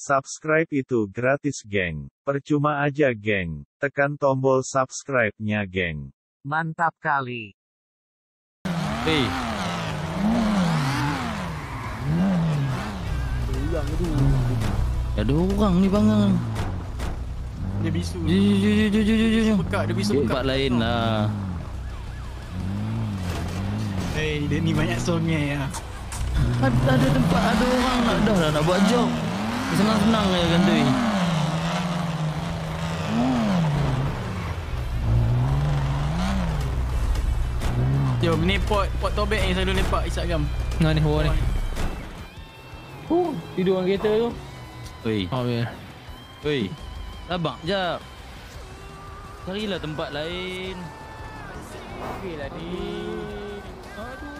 Subscribe itu gratis geng. Percuma aja geng. Tekan tombol subscribe-nya geng. Mantap kali. Hei. Ada orang ni bang. Dia bisu. Jom jom jom jom jom jom jom. Pekak, dia bisu Tempat pekak. lain lah. Hei, dia ni banyak songai ya. Ada, ada tempat ada orang nak dah dah nak buat job. Senang-senang je tu. Jom, ni pot pot tobek yang selalu lepak Isak Gam. Nah ni orang ni. Oh, tidur dalam kereta tu. Oi. Oh, ya. Oi. Sabar jap. Carilah tempat lain. Okey lah ni. Aduh,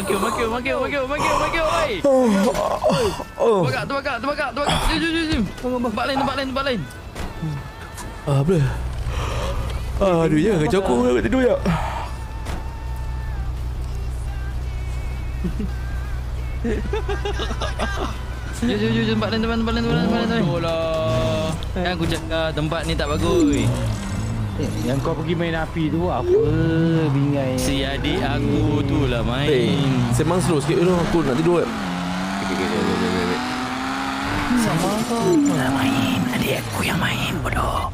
Makio, Makio, Makio, Makio, Makio, Makio, wei. Terbakar, terbakar, terbakar, terbakar. Jom, jom, jom, jom. Tempat lain, tempat lain, tempat lain. Ah, apa? Ah, aduh ya, kacau aku nak tidur ya. Jom, jom, jom, tempat lain, tempat lain, tempat lain, tempat lain. Betul lah. Kan aku cakap tempat ni tak bagus. Eh, yang kau pergi main api tu apa bingai Si adik aku tu lah Eh, main. sembang slow sikit dulu. Aku nak tidur. Sama kau. Lah main, adik aku yang main bodoh.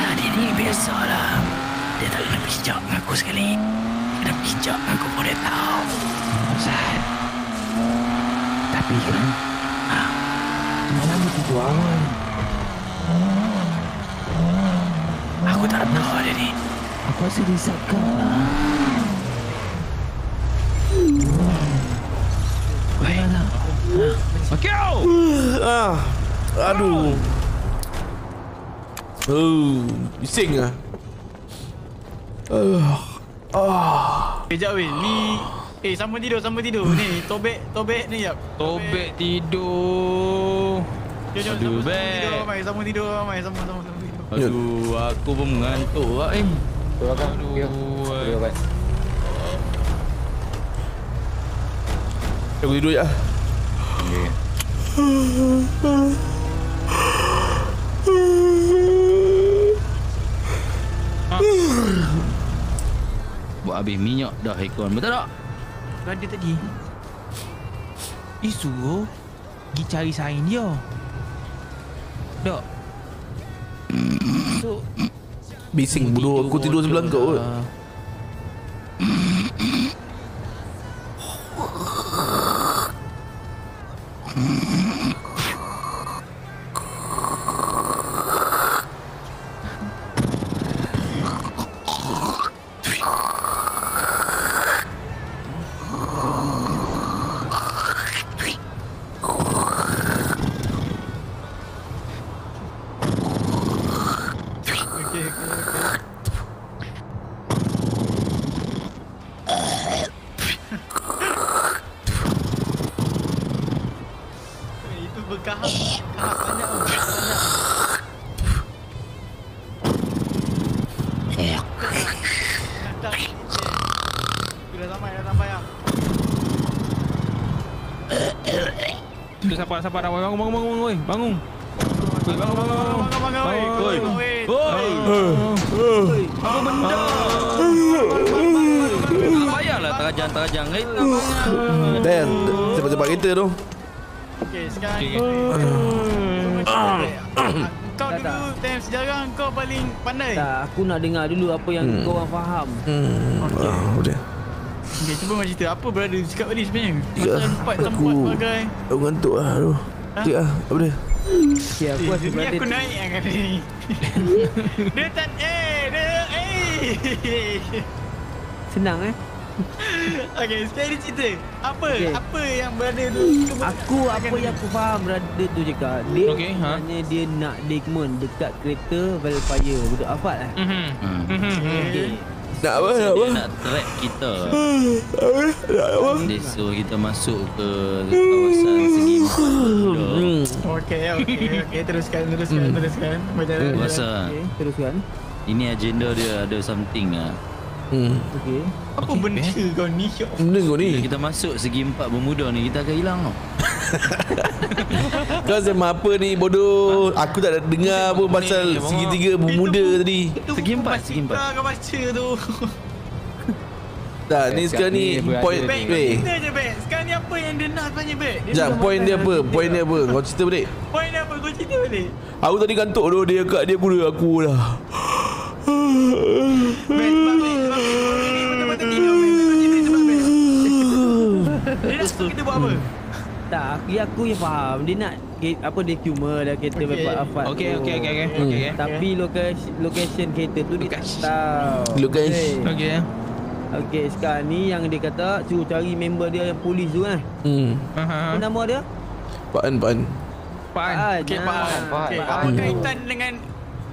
Adik ni biasalah. Dia tak kena pijak dengan aku sekali. Kena pijak dengan aku pun dia tahu. Ustaz. tapi kan malam ni tidur awal Aku tak tahu dia ni. aku rasa risaukan lah Wei. Makio! Ah, aduh. Oh, bising ah. Ah, Kejap weh, ni Eh, sama tidur, sama tidur. Ni, tobek, tobek ni jap. Tobek tidur. Jom, jom, Aduh, sama, sama tidur ramai, sama tidur ramai, sama, sama, sama tidur. Aduh, aku pun mengantuk lah eh. Aduh. eh. aku tidur ya. Buat habis minyak dah aircon. Betul tak? Ada tadi. Isu pergi cari sain dia. Dok. So, Bising bodoh. Aku tidur sebelah kau. kot. Siapa dah bangun bangun bangun bangun. Bangun. Bangun bangun bangun. Bangun, bangun. Oi. Bangun. Oi! Apa benda? Payahlah terajang-terajang. Eh, tak payah. Dan cepat-cepat kereta tu. Okey, sekarang Okey. Kau dulu time sejarah kau paling pandai. tak aku nak dengar dulu apa yang Hmm. kau orang faham Hmm. Ah, boleh. Okey, cuba kau cerita apa brother cakap tadi sebenarnya? Ya, Pasal tempat tempat aku- sebagai Aku ngantuk lah. Aduh. Cik ah, apa dia? okay, aku Eh, ni berada aku naik yang kali ni. dia tak eh dia eh. senang eh Okey, sekarang ni cerita. Apa? Okey. Apa yang berada tu? Aku apa yang aku faham brother tu cakap Dia Okey, ha? sebenarnya dia nak Digmon dekat kereta Velfire Betul Afat lah Mhm. Mhm. Okey Nak apa? Nak apa? Nak track kita Nak apa? Dia suruh kita masuk ke kawasan segi Okey, okey, okey. Teruskan, teruskan, Hmm. teruskan. Macam mana? Teruskan ini agenda dia ada something ah. Hmm. Okey Apa benda kau ni? Benda kau Bila ni kita masuk segi empat bermuda ni kita akan hilang tau. Kau sembah apa ni bodoh Aku tak ada dengar pun pasal segitiga bermuda tadi Itu Segi empat, segi empat. kau baca tu. Tak ni sekarang ni Point Bek, kau Weh cerita je, Bek. Sekarang ni apa yang dia nak sebenarnya, Bek? Dia Sekejap point dia apa Point kita. dia apa Kau cerita balik Point dia apa? Kau cerita balik. Aku tadi kantuk tu Dia kat dia guna aku lah Bek, sebab Bek, sebab Bek. Kau ni betul-betul tidur, Bek. Kau cerita sebab Bek. Suruh kita buat apa? Tak aku, aku yang faham Dia nak Apa dia cuma dah kereta okay. Afat Okey tu. okey okey okey. Hmm. Okey. Tapi lokasi, location kereta tu dia tak tahu Lokasi. Okey. Okey. Okey sekarang ni yang dia kata Suruh cari member dia yang polis tu kan Hmm Aha. Apa nama dia? Pak An Pak An Pan. Okey, Nah, faham. Okey, Pak apa An. kaitan dengan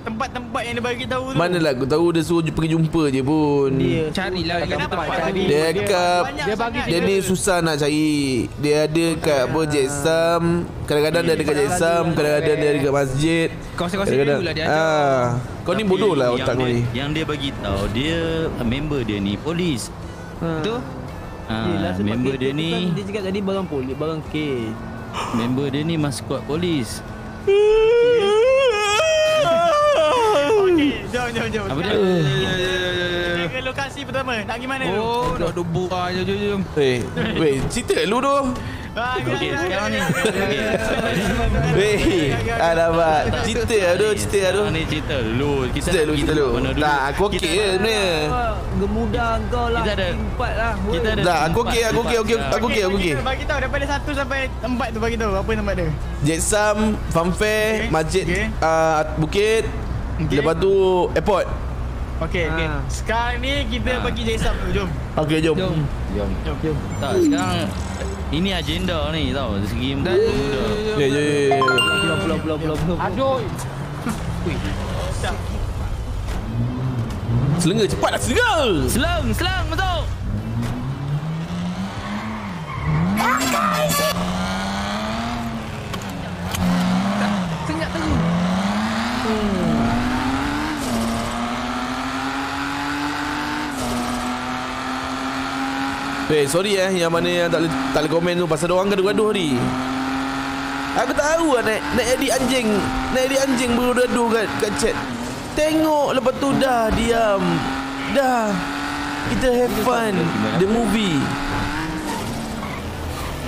tempat-tempat yang dia bagi tahu tu? Manalah aku tahu Dia suruh pergi jumpa je pun Dia Carilah kat Kenapa tempat dia tadi. bagi- Dia cakap banyak dia bagi sangat Dia ni susah nak cari Dia ada kat apa Jetsam Kadang-kadang dia ada kat Jetsam Kadang-kadang dia ada kat masjid Kawasan-kawasan dulu lah dia ajar. ah, Kau ni bodoh lah otak kau dia, ni Yang dia bagi tahu dia member dia ni polis. ha. Tu. Yelah, Ah, member dia tu ni kan Dia cakap tadi barang polis Barang kes member dia ni maskot polis. Jom, jom, jom. Apa dia? Kita ke lokasi pertama. Nak pergi mana tu? Oh, nak dubur ah. Jom jom jom. Weh Weh cerita lu tu Ah, Okey, sekarang ni. Weh Alamak Cerita lah tu Cerita lah ni cerita lu. Kita Cerita nak lu pergi Cerita lu tempat mana dulu? Tak aku okey je ada- sebenarnya Gemudah kau lah Kita ada- Empat lah. Kita ada Tak aku okey Aku okey okey Aku okey Aku okey bagi- tahu daripada satu sampai empat tu bagi tahu apa tempat dia. Jetsam Funfair Okey, Masjid ah, Bukit Okey. Lepas tu Airport Okey, okey. Ah. Sekarang ni kita Ah. pergi Jaisam dulu. Jom. Okey jom Jom. Jom. Jom Tak, sekarang ini agenda ni tau. Dari segi muda. jom, jom, jom, jom. Ya ya ya. Pulau pulau pulau pulau pulau Aduh. Selenga cepat lah selenga Selang, selang masuk. Sengat tu. Weh sorry eh Yang mana yang tak boleh, tak boleh komen tu Pasal orang gaduh-gaduh ni Aku tahu lah naik, naik edit anjing Naik edit anjing bergaduh kat, kat chat Tengok lepas tu dah diam Dah Kita have fun The movie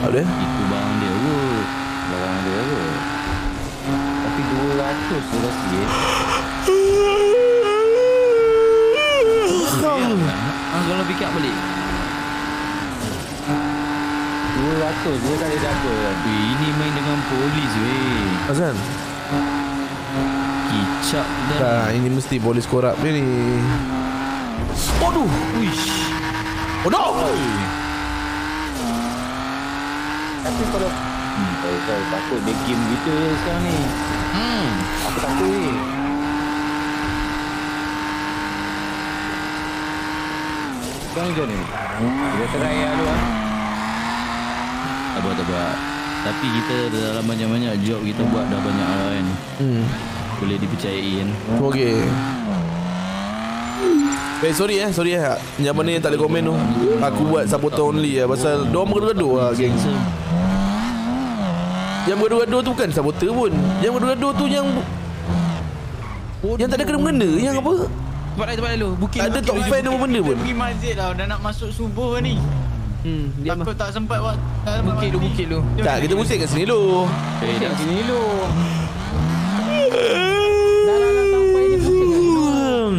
Apa dia? Itu barang dia kot. Barang dia kot. Tapi 200 tu. Ah, kalau up balik. 200 dia tak ada apa. Weh, ini main dengan polis weh. Azan Kicap dah. Tak ini mesti polis korap dia ni Aduh Uish. Oh no Hmm, tahu tahu takut dia game kita sekarang ni. Hmm. Aku takut weh. Sekarang macam ni? Kita try lah dulu ah. Tak tak apa. Tapi kita dalam banyak-banyak job kita buat dah banyak lah kan. Hmm Boleh dipercayai kan. Okay Eh sorry eh Sorry eh Yang mana yang tak boleh komen tu Aku buat supporter only lah Pasal Diorang bergaduh-gaduh lah geng Yang bergaduh-gaduh tu bukan supporter pun Yang bergaduh tu yang Yang tak ada kena-mengena Yang apa Tempat lain, tempat lain dulu. Bukit. Tak ada top fan apa benda pun Kita pergi masjid tau. Dah nak masuk subuh ni. Hmm Dia Takut tak sempat buat. Tak Bukit lu, mandi. bukit lu. Jom, Tak kita musik kat sini dulu Eh, dah Sini dulu. Dah dah sampai ni Hmm.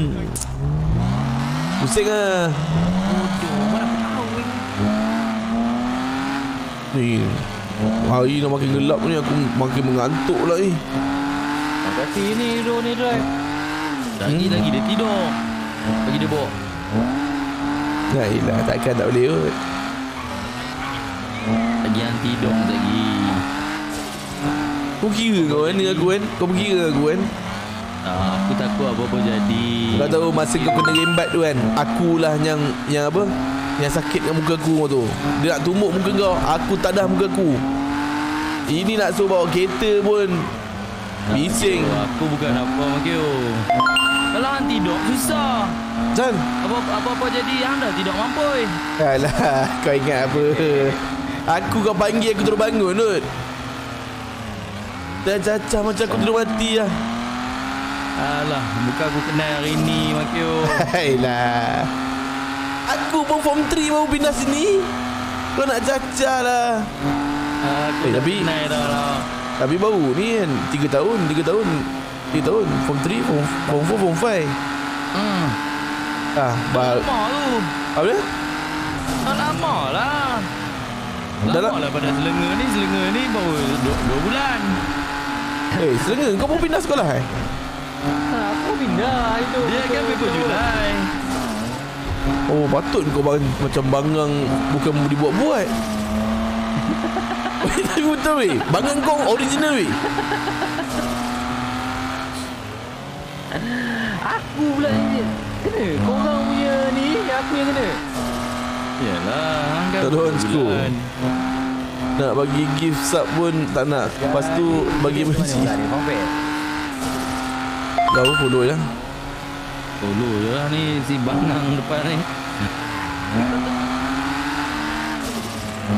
Lah Hari dah makin gelap ni Aku makin mengantuk lah ni Makasih ni Ro ni drive. Lagi lagi dia tidur. Bagi dia bawa. Ilah, takkan tak boleh kot. Lagi antidot lagi. Kau kira kau kan dengan aku kan? Kau kira aku kan? Ah, aku takut apa-apa jadi. Kau tahu masa kau kena rembat tu kan Akulah yang Yang apa Yang sakit dengan muka aku tu Dia nak tumbuk muka kau Aku tak dah muka aku Ini nak suruh bawa kereta pun Bising Oh, aku bukan apa Makio. Kalau antidot susah. Can Apa apa-apa jadi anda tidak mampu. Alah Kau ingat apa Aku kau panggil aku terus bangun Nut Dah cacah macam aku tidur mati lah Alah, bukan aku kenal hari ni Makio. Hailah Aku pun form 3 baru pindah sini Kau nak cacah lah Aku Eh, tapi- kenal dah lah. Tapi baru ni kan 3 tahun 3 tahun 3 tahun Form 3 Form, form 4 Form 5 Hmm. Ah, bal Lama tu. Apa dia? Tak lama lah. Dalam- Lama lah pada selenga ni. Selenga ni baru 2 bulan. Eh, selenge kau pun pindah sekolah eh? Aku pindah itu. Dia kan paper Julai. Oh, patut kau bang, macam bangang bukan dibuat-buat. Tapi betul weh. Bangang kau original weh. Aku pula ni. Kena. Korang punya ni. Aku yang kena. Yalah, hang kan Tak ada orang school. Nak bagi gift sub pun tak nak. Lepas tu bagi benci. ni? Bang Fed. Kau follow je. Lah ni si Bangang depan ni.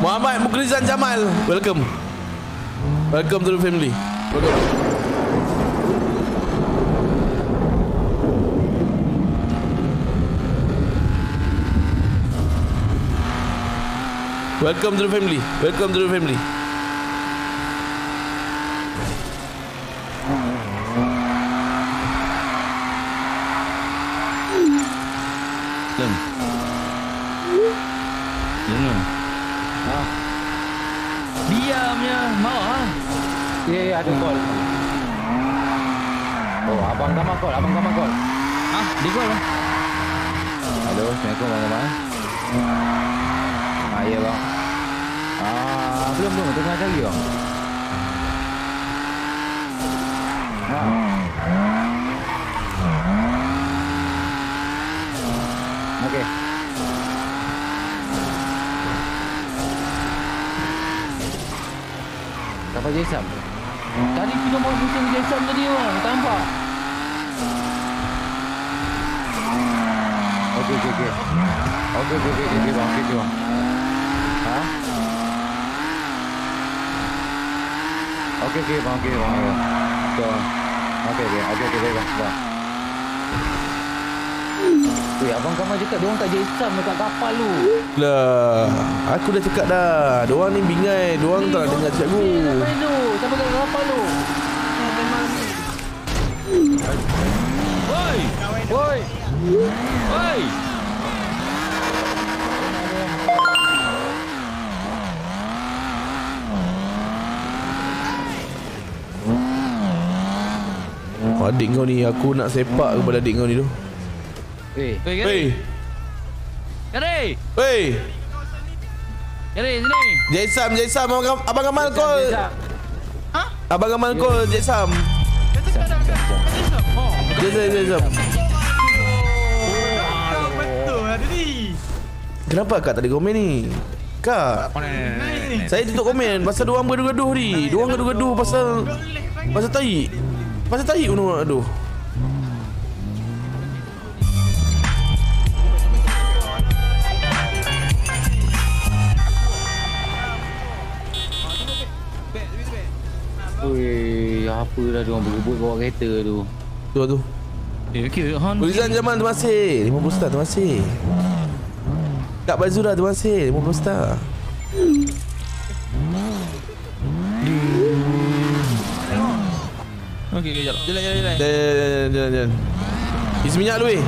Muhammad Mukrizan Jamal. Welcome. Welcome to the family. Welcome. Welcome to the family. Welcome to the family. Lem. Jangan. Ha. Diamnya. Marah lah. Ya, ya, ada call. Oh, abang Kamal call. Abang Kamal call. Ah, dia call lah. Halo, Assalamualaikum Bang Kamal. Ah, ya bang. Ah, belum belum tengah cari bang. Ah. Okey. Siapa Jason? Tadi kita mau pusing Jason tadi bang, tak nampak. Okey okey okey. Okey okey okey okey bang, okey bang. Ha? Okey okey bang, okey bang. okey. So, okey okey, okey okey baik bang. bang. Eh, abang Kamal cakap dia orang kat Jason dekat kapal tu. Lah, aku dah cakap dah. Diorang ni bingai. Diorang tak nak dengar cakap aku. Siapa kat kapal tu? Woi! Woi, Woi! Adik kau ni, aku nak sepak kepada adik kau ni tu. Gary! Weh, Gary! weh. Gary, sini! Jaisam, Jaisam. Abang, abang Kamal call. Jason. Abang Kamal call Jaisam. Jaisam, Jaisam. Betul tadi. Kenapa akak tak ada komen ni? Kak, saya tutup komen pasal diorang bergaduh ni. Diorang gaduh-gaduh pasal pasal tai. Pasal kau nak aduh. Ui, apa dah dia orang berebut bawa kereta tu. Tu tu. Eh, okey, Han. Rizan Jamal terima kasih. 50 star terima kasih. Kak Bazura terima kasih. 50 star. Okey, jalan. Jalan, jalan, jalan. Jalan, jalan, jalan. Isi minyak dulu, eh.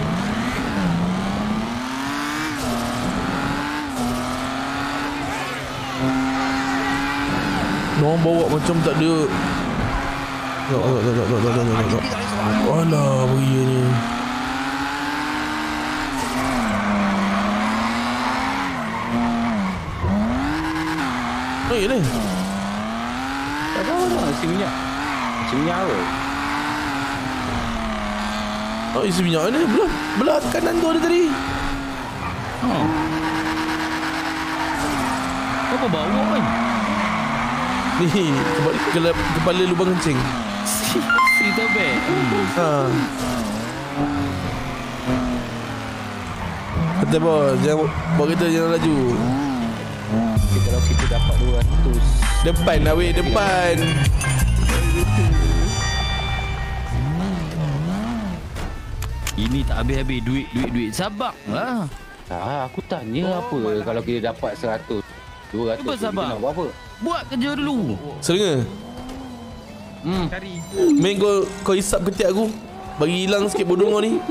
Mereka bawa macam tak ada... Tak, tak, tak, tak, tak, tak, tak, tak, tak. Alah, beria ni. Oh, ya ni. Tak tahu lah, isi minyak. Apa? Oh isi minyak ni Belah Belah kanan tu ada tadi Ha. Apa bawa kan? Ni Kepala, kepala, kepala lubang kencing Kita beg. Ha Kata bos Jangan Bawa kereta jangan laju Okay, kalau kita dapat 200 Depan lah weh Depan Ini tak habis-habis duit, duit, duit. Sabar lah. Ah, aku tanya apa kalau kita dapat 100 200 Cuba kita nak buat apa? Buat kerja dulu. Serenga Hmm. Main kau Kau hisap ketiak aku Bagi hilang sikit bodoh kau ni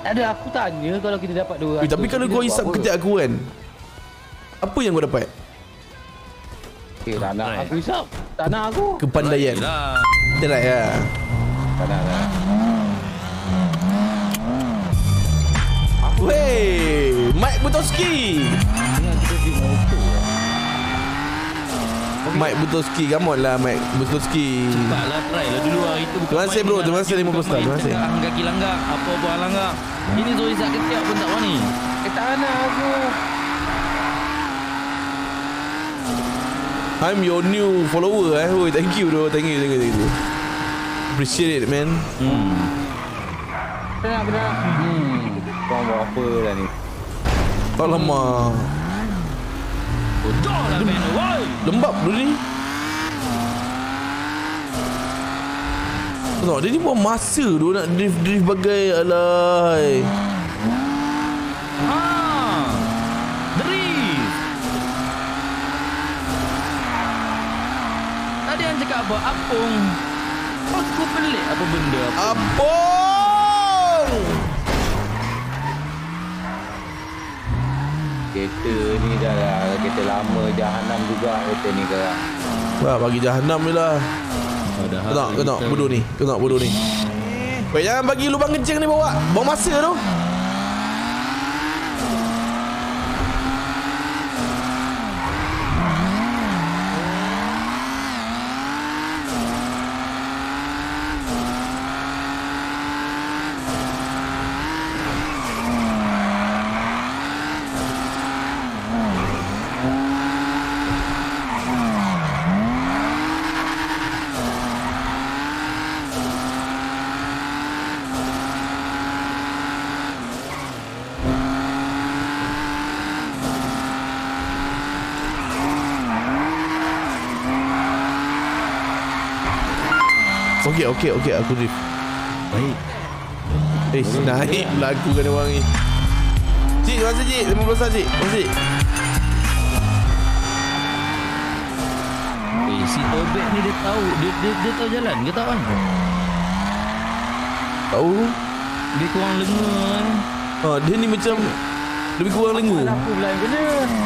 Ada aku tanya kalau kita dapat 200 eh, Tapi kalau kau hisap apa? ketiak aku kan Apa yang kau dapat? Okay, tak nak aku hisap. Tak nak aku. Kepandaian. Cerai lah tak nak. Wey Mike Butoski lah. Mike Butoski Come on lah Mike Butoski Cepatlah try lah dulu hari tu. Terima kasih, bro. Terima kasih 50 star. Terima kasih. Tengah kaki langgar. Apa-apa langgar. Ini Zoe sak ketiak pun tak wani. Eh tak nak aku. I'm your new follower eh Oi, Thank you bro Thank you Thank you, thank you. Appreciate it man Hmm. Nak. Hmm. Kau buat apa dah ni? Alamak lah man. Woi. Lembab dulu ni Tengok dia ni buang masa tu Nak drift-drift bagai Alay Ha. Drift. Tadi yang cakap apa? Apung. Aku pelik apa benda apa. Apong Kereta ni dah lah. Kereta lama jahanam juga kereta ni sekarang. Wah bagi jahanam je lah. Padahal Kau tengok Kau tengok bodoh ni Kau tengok bodoh ni. Weh jangan bagi lubang kencing ni bawa. Buang masa tu Okey okey okey aku drift Baik. Eh naik aku kena orang ni Cik terima kasih cik 15 sah cik Terima kasih Eh, si Tobek ni dia tahu. Dia, dia, dia tahu jalan ke tak kan? Tahu Dia kurang lenga kan? ha, Dia ni macam Lebih kurang lengu Aku pula yang kena.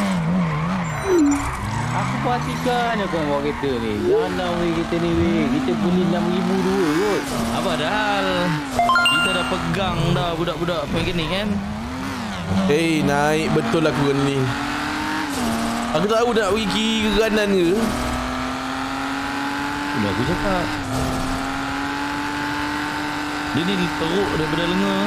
Perhatikan kau bawa kereta ni. Jangan weh kereta ni weh. Kita beli RM6,000 dua kot. Apa dah hal? Kita dah pegang dah budak-budak mekanik kan? Eh naik betul aku kena ni Aku tak tahu nak pergi kiri ke kanan ke Dah aku cakap. Dia ni teruk daripada lenga.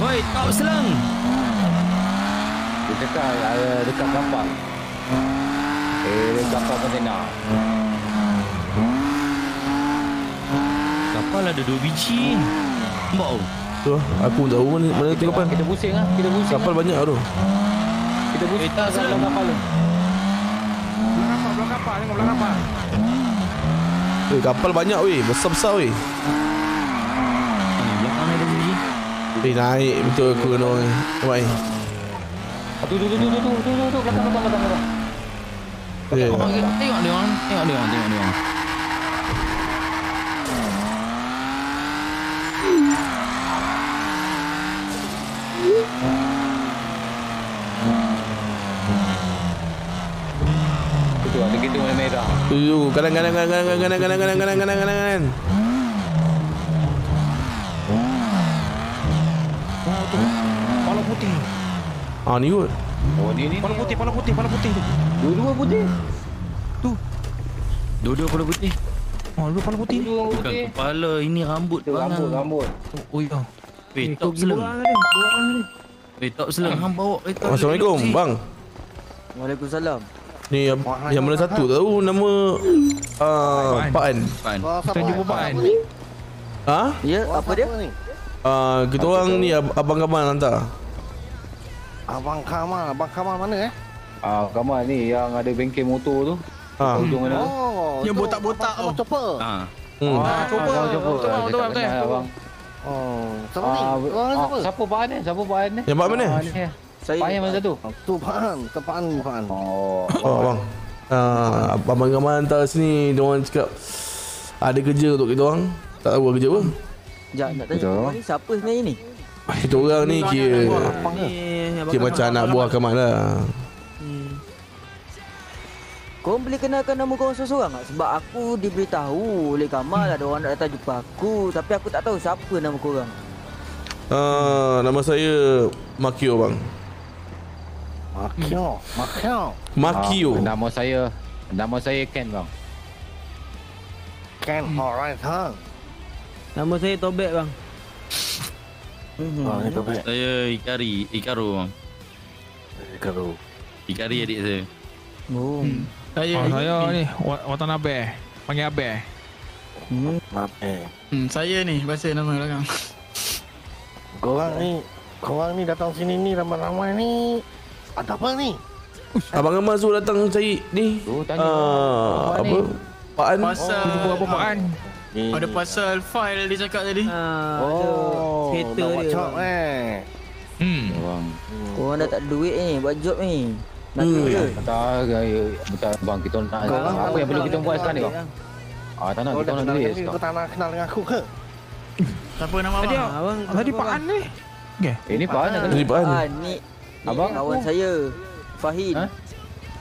Woi, top selang. Dia cakap uh, dekat kapal. Eh, dekat kapal kontena. Kapal ada dua biji. Nampak tu? Tu lah, aku tak tahu mana, mana tu Kita, kapal kita pusing lah. Kita pusing Kapal banyak tu lah. Kita pusing Eh, tak kat dalam selang. kapal tu. Kapal, kapal. Tengok belah kapal. Eh kapal banyak weh Besar-besar weh Mana belakang ni ada biji? Eh naik betul aku kena Nampak ni Tu, tu, tu, tu, tu, tu, tu, tu, tu, belakang, belakang, belakang, belakang. Eh, Tengok tengok dia orang, tengok dia orang, tengok dia orang. Tu, ada kereta warna merah. Tu tu kanan kanan kanan kanan kanan kanan kanan kanan kanan kanan kanan. Kepala putih. Ah ni kot. Oh ni ni. Kepala putih, kepala putih, kepala putih tu. Dua-dua putih. Dua-dua kepala putih. Oh, lu kepala putih. Dua orang Bukan putih. kepala, ini rambut. Tu rambut, rambut. Oh, ya. Eh, Kau top pergi seleng. borang dia. Borang dia. Eh, top seleng. Hang bawa kereta. Assalamualaikum bang. Waalaikumsalam. Ni yang, yang mana satu tahu nama ah Pak An. Kita jumpa Pak An. Ha? Ya, apa dia? Ah kita orang ni ab- abang Kamal hantar. Abang Kamal, Abang Kamal mana eh? Ah, Kamal ni yang ada bengkel motor tu. Ha. Ujung mana? Oh, Yang tu botak-botak Abang tu. chopper. Ah. Hmm. Ah, cuba. abang cuba. Betul, betul, kenal abang. Oh, siapa ni? Ah, ah, siapa? siapa Pak An ni? Siapa Pak An ni? Yang Pak mana? Ah, ni. Saya Pak An yang mana satu? Tu Pak An, tu Pak An, Pak An. Oh. Oh bang. Ah abang Kamal hantar sini dia orang cakap ada kerja untuk kita orang. Tak tahu kerja apa. Sekejap nak tanya ni siapa sebenarnya ni? Kita orang ni kira kira macam anak buah Kamal lah. Hmm. Kau boleh kenalkan nama kau seorang-seorang tak? Sebab aku diberitahu oleh Kamal ada orang nak datang jumpa aku Tapi aku tak tahu siapa nama korang Ah nama saya Makio bang. Makio, Makio. Makio. Ah, nama saya nama saya Ken bang. Ken, alright, ha. Nama saya Tobek bang Oh, itu baik. Saya Ikari, Ikaru bang. Keru. Ikari adik saya. Oh Saya, Oh, saya ni Wa- Watan Abe. Panggil Abe. hmm. Eh. hmm, saya ni bahasa nama belakang. Korang ni, korang ni datang sini ni ramai-ramai ni. Ada apa ni? Abang Kamal suruh datang cari ni. Tu tanya. Ah Apa ni? apa? Pak An. Pasal Jumpa apa Pak An? Ada pasal file dia cakap tadi. ah, Oh, Kereta dia bang. eh. Hmm. Bang. Korang dah tak ada duit ni buat job ni Nak Hmm. duit ke? Tak, gaya. Betul bang kita nak Korang apa yang perlu kita buat sekarang ni bang? Ah, tak nak kita nak duit ni, sekarang. kau tak nak kenal dengan aku ke? Siapa nama abang? Abang Tadi Pak An ni. Okay. Eh ni Pak An. Jadi Pak An. Ah, ni, ni Abang? kawan saya Fahin.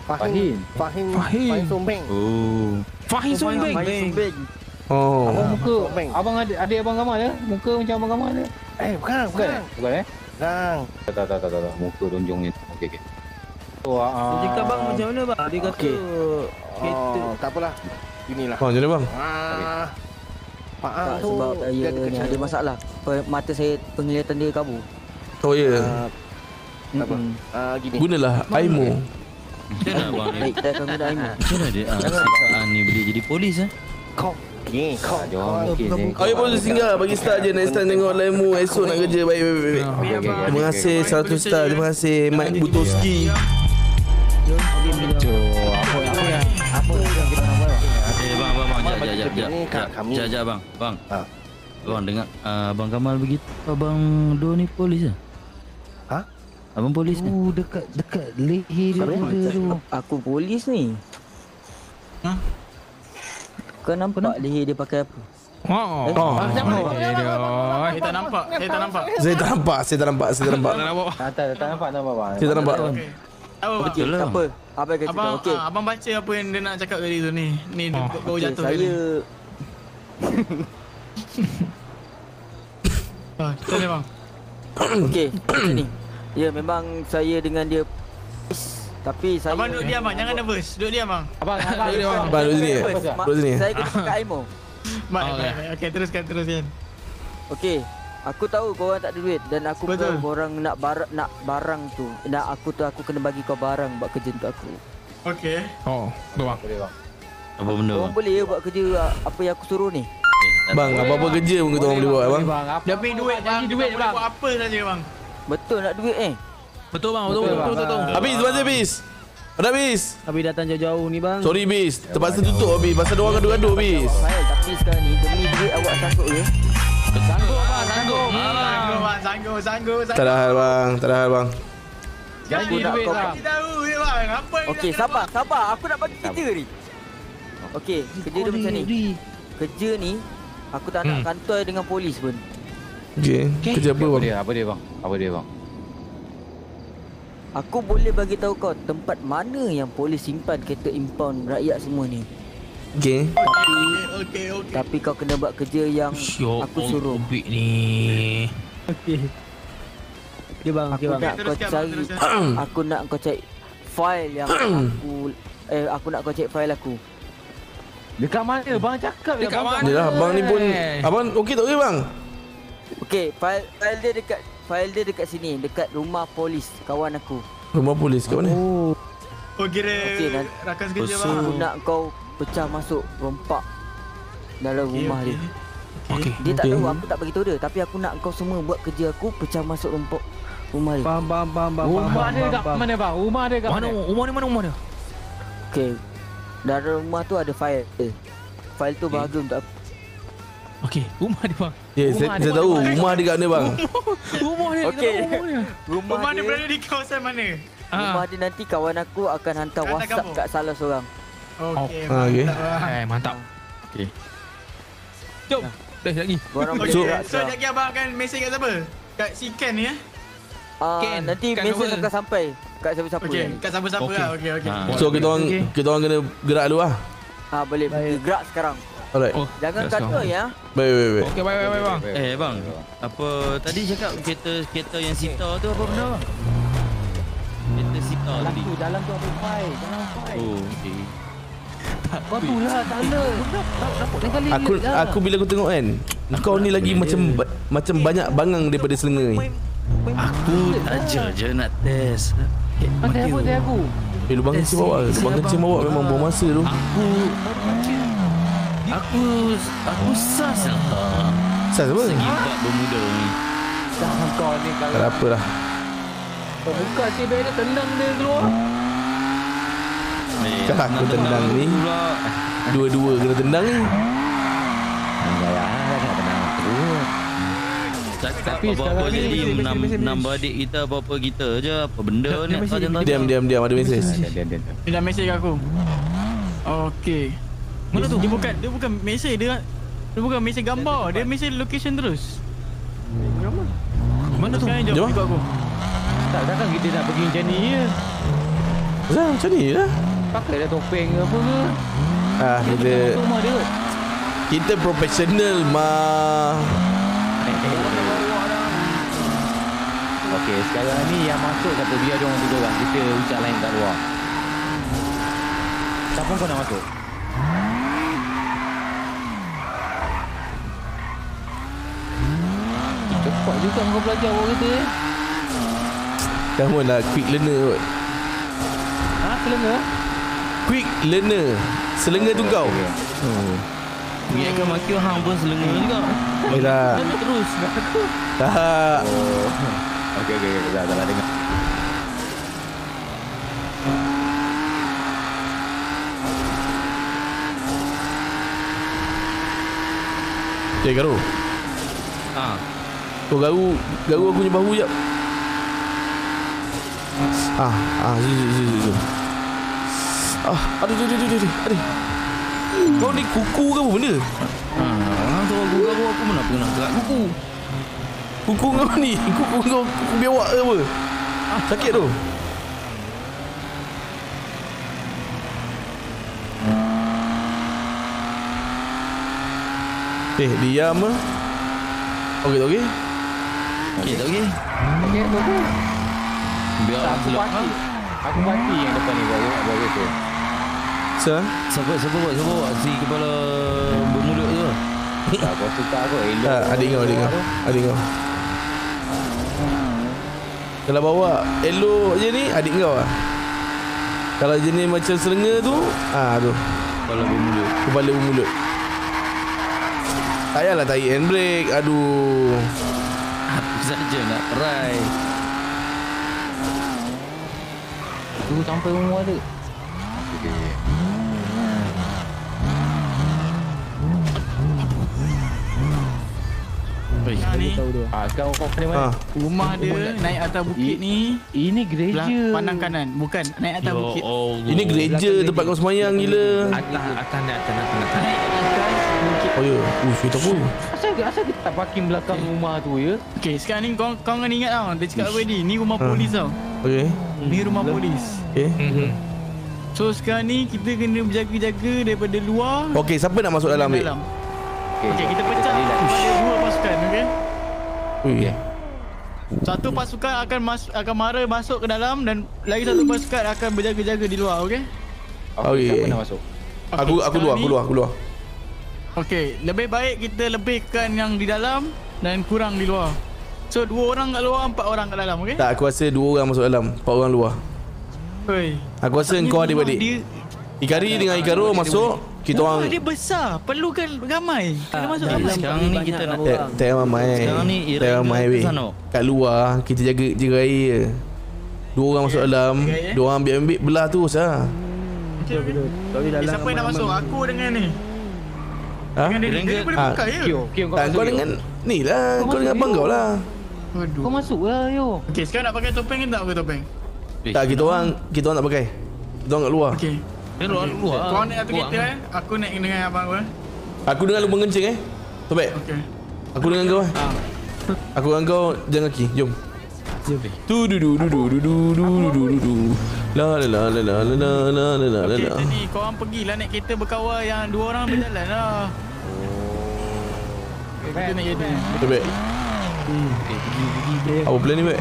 Fahim. Fahim. Fahim Sumbing. Oh. Fahim Sumbing. Fahin Sumbing Oh. Abang muka Sumbing. Abang ada ada abang Kamal ya? Muka macam abang Kamal ya? Eh, bukan, Bukan bukan. eh? Bukan eh? Bukan. Tak tak tak tak tak. Muka tunjung ni. Okey okey. So, Dia ah, cakap bang macam mana bang? Dia kata Okey. Kereta Oh, tak apalah. Inilah. Bang, mana bang? Ah. Pak An tak, tu sebab saya dia ada ni ada masalah Mata saya penglihatan dia kabur Oh ya. Ah, tak apa. Ah, gini. Gunalah Aimo. Macam mana abang ni? Baik, kita akan guna Aimu Macam mana dia? Ah, ni boleh jadi polis eh? Kau. Ni, kau. Ah, ni. Ayo pun singgah bagi start je next time tengok Lemu esok nak kerja baik baik baik. Terima kasih 100 star. Terima kasih Mike Butoski. So, apa apa yang apa yang kita nak buat? Eh bang, bang. Ha. Bang, dengar ah, Abang Kamal begitu, Abang Do ni polis ke? Ha? Abang polis ke? Tu dekat dekat leher dia tu. Aku polis ni Ha? Kau nampak leher dia pakai apa? Oh. Eh, Oh. Saya tak nampak, saya tak nampak. Saya tak nampak, saya tak nampak, saya tak nampak. Tak nampak. Tak tak tak nampak nampak bang. Saya tak nampak. Okey. Apa bang? Betul lah. Tak apa Apa yang kau cakap Abang, Okey ah, abang baca apa yang dia nak cakap tadi tu ni. Ni Oh. baru Okey, jatuh tadi. Saya Ah, Kita ni bang. Okey Macam ni Ya memang saya dengan dia Tapi saya Abang duduk diam bang, jangan nervous. Duduk diam bang. Abang abang Dia bang. Abang duduk sini. Duduk sini. Saya kena cakap Aimo Baik, baik, baik. Okey, teruskan, teruskan. Okey Aku tahu korang tak ada duit Dan aku Betul. tahu korang nak barang nak barang tu Nak aku tu aku kena bagi kau barang Buat kerja untuk aku Okey. Oh, tu bang. Boleh bang. Apa benda bang? boleh ya buat kerja Apa yang aku suruh ni Bang, apa-apa kerja pun kita orang boleh buat bang. Bang, apa? Dia bagi duit bang. Duit bang. buat apa saja bang. Betul nak duit eh Betul bang, betul Betul, betul bang. betul. betul. Habis, masa habis. Ada habis. Tapi datang jauh-jauh ni bang Sorry bis, terpaksa tutup habis pasal dia orang gaduh-gaduh bis. Baik, tapi sekarang ni demi duit awak sanggup ke? Sanggup bang, sanggup. Sanggup bang, sanggup, sanggup, Tak sanggup. ada hal bang, tak ada hal bang. Jangan Aku nak duit kau- bang. Kita tahu bang. Apa yang Okey, sabar, sabar. Aku nak bagi kerja ni. Okey, kerja dia macam ni. Kerja ni aku tak nak Hmm. kantoi dengan polis pun. Okey, kerja apa Apa bang? dia? Apa dia bang? Apa dia bang? Aku boleh bagi tahu kau tempat mana yang polis simpan kereta impound rakyat semua ni. Okay. Tapi Okey, okey. tapi kau kena buat kerja yang Ya aku suruh. Ni. Okey. Okey bang, okey Aku bang. nak kau teruskan, cari teruskan. aku nak kau cari file yang aku eh aku nak kau cek file aku. Dekat mana bang cakap Dekat bang. mana? Dia dah abang ni pun Eh. abang okey tak okey bang? Okey, file file dia dekat file dia dekat sini, dekat rumah polis kawan aku. Rumah polis kat mana? Oh. Oh, kira dan rakan sekerja So- bang. aku nak kau pecah masuk rompak dalam Okey, rumah okey. dia. Okey. Dia tak Okey. tahu aku tak bagi tahu dia, tapi aku nak kau semua buat kerja aku pecah masuk rompak rumah dia. Faham, faham, faham, faham. Rumah faham, dia faham, kat mana bang? Rumah dia kat Mana mana? rumah dia mana rumah dia? Okey. Dalam rumah tu ada file. File tu bahagia untuk aku. Okey, rumah dia bang. Ya, saya, Rumah saya dia- tahu rumah dia kat mana bang. Rumah dia. Okey. Rumah dia. Rumah, Rumah dia berada di kawasan mana? rumah Ah. dia nanti kawan aku akan hantar Hantar WhatsApp kamu? kat salah seorang. Okey. Bang. Eh, mantap. Okey. Jom. Dah lagi. Gerak so sekarang. sekejap abang akan mesej kat siapa? Kat si Ken ni eh? Ah, Ken, nanti mesej akan sampai kat siapa-siapa. Okey, kat siapa-siapa Okey. lah. Okey, okey. Ha. So kita orang kita orang kena gerak dulu ah. Ah, boleh pergi gerak sekarang. Alright. Oh, Jangan kata go. ya. Baik baik baik. Okey, bye bye bye bang. Eh bang, apa tadi cakap kereta kereta yang sita tu apa benda bang? Kereta sita Dalam tadi. tu, dalam tu ada file. Dalam file. Oh, okey. Kau tu lah, tak ada. Lain kali Aku lah. aku bila aku tengok kan kau ni lagi macam ba- macam banyak bangang daripada selenga ni. Aku aja je nak test. Eh, Pantai apa, pantai aku? Eh lubang kencing bawa, lubang kencing bawa memang buang masa tu. Aku Aku Aku sas lah Sas apa? Segi empat bermuda ni Jangan kau ni Tak kalau ada apa lah. kau buka cebek dia, tendang dia keluar. Eh, Kan aku nak tendang ni. Dua-dua kena tendang ni. Cakap Tapi apa-apa jadi mesej. beradik kita apa-apa kita je Apa benda ni Diam diam diam ada mesej. Dia dah mesej kat aku. Okey. Mana tu? Dia bukan dia bukan mesej dia dia bukan mesej gambar, dia mesej location terus. Mana tu? Sekarang jom ikut aku. Tak, takkan kita nak pergi macam ni je. Zah macam ni lah. Pakai dah topeng ke apa ke. Ah kita dia kot. kita profesional mah. Okey, sekarang ni yang masuk kata biar dia orang tiga orang. Kita ucap lain kat luar. Siapa kau nak masuk? Cepat juga kau belajar orang kita eh. Kamu nak quick learner kot. Ha, selenga? Quick learner. Selenga tu kau. Ingatkan maki hang pun selenga juga Yelah. Tanya terus Tak. Okey, okey, okey. Dah, dah, dah dengar. Okay Garu. Ha Kau garu garu aku punya bahu jap. Ah, ah, zi zi zi zi. Ah, aduh aduh aduh aduh. aduh. Kau ni kuku ke apa benda? Ha, orang tu aku garu aku mana pernah gerak kuku. Kuku kau ni, kuku kau kuku biawak ke apa? Ah, sakit tu. Eh, diam ah. Okey, okey? Okey tak okey? Okey, okey. Biar Aku selok. pasti. Aku pasti yang depan ni bawa bawa tu. Sa? Siapa siapa buat siapa buat si kepala bermulut tu? Tak kau suka apa? Elok. Ah, adik kau, adik kau. Adik kau. Kalau bawa elok je ni adik kau ah. Kalau jenis macam selenga tu, ah tu, Kepala bermulut. kepala bermulut. Tak payahlah tarik handbrake. Aduh. Saja nak try. Tu sampai rumah dia. Oi, Nah ni Ah, sekarang kau kena mana? Ah. rumah dia naik atas bukit ni. Ini Belah, gereja. pandang kanan. Bukan naik atas Ya bukit. Allah. Ini gereja tempat kau semayang gila. Atas, atas ni, atas, atas, atas. Naik atas Oh ya. Uh, cerita apa? Asal asal kita tak parking belakang rumah tu ya? Okay, sekarang ni kau kau kena ingat tau. Dia cakap apa ni? Ni rumah Ha. polis tau. Okay. Ni rumah polis. Okay. So sekarang ni kita kena berjaga-jaga daripada luar. Okay, siapa nak masuk dalam, Dik? dalam. Okay, kita pecah kepada dua pasukan, okay? Ui. Satu pasukan akan mas akan mara masuk ke dalam dan lagi satu pasukan akan berjaga-jaga di luar, okey? Okay. Siapa nak masuk? Aku aku luar, aku luar, aku luar. Okey, lebih baik kita lebihkan yang di dalam dan kurang di luar. So dua orang kat luar, empat orang kat dalam, okey? Tak, aku rasa dua orang masuk dalam, empat orang luar. Oi. Aku rasa kau adik-beradik. Dia, Ikari dengan Ikaro masuk, kita Rumah orang dia besar, perlukan ramai. Kena masuk dalam ramai. sekarang ni kita nak tak tak ramai. Sekarang ni tak ramai weh. Kat luar kita jaga jaga air je. Dua orang masuk dalam, dua orang ambil ambil belah tu sah. Okay, okay. Tapi Eh, siapa yang nak masuk? Aku dengan ni. Ha? Dengan dia ni. Dia boleh Ah. buka ya? Kau Tak, dengan ni lah, kau dengan abang kau lah. Waduh. Kau masuk lah yo. Okay, sekarang nak pakai topeng ke tak pakai topeng? Eh, Tak, kita orang kita orang tak pakai. Kita orang kat luar. Okay. Dia luar luar. Kau naik atas kereta eh. Aku naik dengan abang aku eh. Aku dengan lu mengencing eh. Topek. Okay. Aku dengan kau eh. Aku dengan kau jalan kaki. Jom. Tu du du du du du du du du du du du. La la la la la la la la la la la Okay, ni korang pergilah naik kereta berkawal yang dua orang berjalan lah. Kita naik kereta. Topek. Apa plan ni, Bek?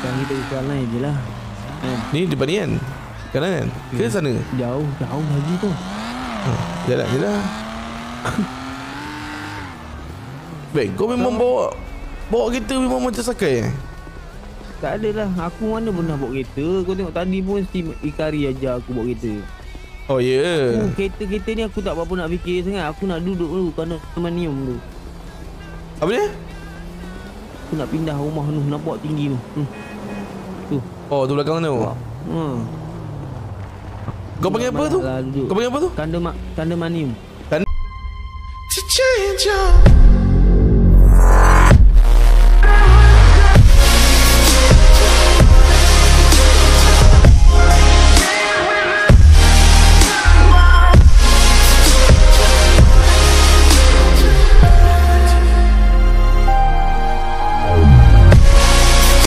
Sekarang kita jalan je lah. Ni depan ni kan? Kanan kan? Ke sana? Jauh, jauh lagi tu. Jalan je lah. Bek, kau memang bawa Bawa kereta memang macam sakai eh? Tak ada lah. Aku mana pernah bawa kereta. Kau tengok tadi pun si Ikari ajar aku bawa kereta. Oh ya yeah. Kereta-kereta ni aku tak apa-apa nak fikir sangat. Aku nak duduk dulu kerana aluminium tu. Apa dia? Aku nak pindah rumah tu. Nampak tinggi tu. Hmm. Tu. Oh tu belakang tu Hmm. Kau panggil apa tu? Lah. Kau panggil apa tu? Kanda, ma- kanda manium. To change your